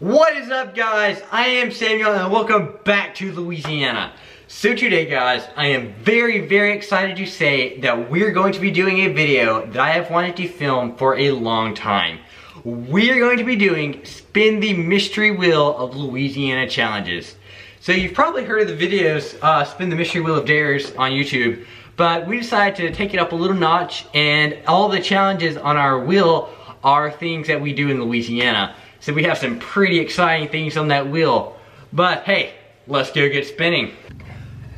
What is up guys? I am Samuel and welcome back to Louisiana. So today guys, I am very, very excited to say that we're going to be doing a video that I have wanted to film for a long time. We are going to be doing Spin the Mystery Wheel of Louisiana Challenges. So you've probably heard of the videos, uh, Spin the Mystery Wheel of Dares on YouTube, but we decided to take it up a little notch and all the challenges on our wheel are things that we do in Louisiana. So we have some pretty exciting things on that wheel. But hey, let's go get spinning.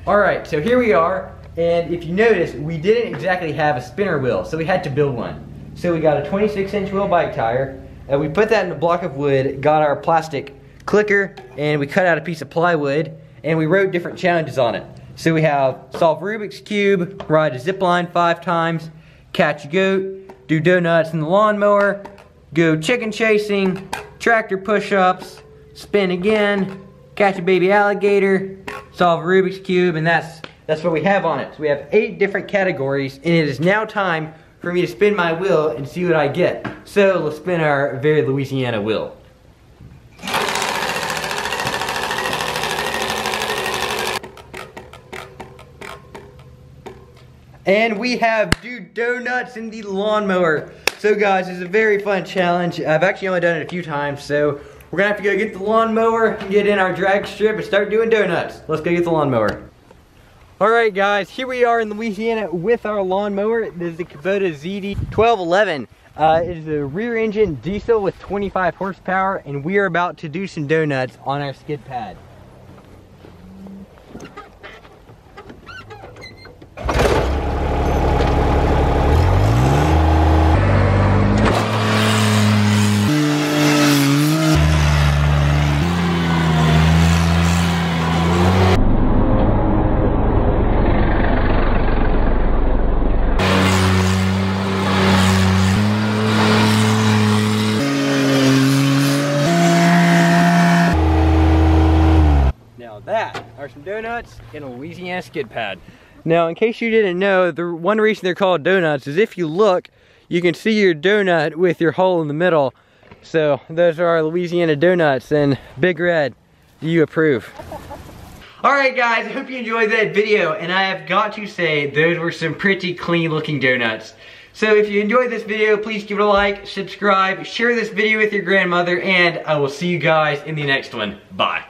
All right, so here we are. And if you notice, we didn't exactly have a spinner wheel, so we had to build one. So we got a 26 inch wheel bike tire, and we put that in a block of wood, got our plastic clicker, and we cut out a piece of plywood, and we wrote different challenges on it. So we have solve Rubik's Cube, ride a zip line five times, catch a goat, do donuts in the lawnmower, go chicken chasing, tractor push-ups, spin again, catch a baby alligator, solve Rubik's Cube, and that's, that's what we have on it. So we have eight different categories, and it is now time for me to spin my wheel and see what I get. So let's spin our very Louisiana wheel. And we have do donuts in the lawnmower. So guys, it's a very fun challenge. I've actually only done it a few times, so we're gonna have to go get the lawnmower, get in our drag strip, and start doing donuts. Let's go get the lawnmower. All right guys, here we are in Louisiana with our lawnmower. This is the Kubota ZD1211. Uh, it is a rear engine diesel with 25 horsepower, and we are about to do some donuts on our skid pad. Donuts in a Louisiana skid pad. Now, in case you didn't know, the one reason they're called donuts is if you look, you can see your donut with your hole in the middle. So those are our Louisiana donuts and Big Red, do you approve. All right guys, I hope you enjoyed that video and I have got to say those were some pretty clean looking donuts. So if you enjoyed this video, please give it a like, subscribe, share this video with your grandmother, and I will see you guys in the next one. Bye.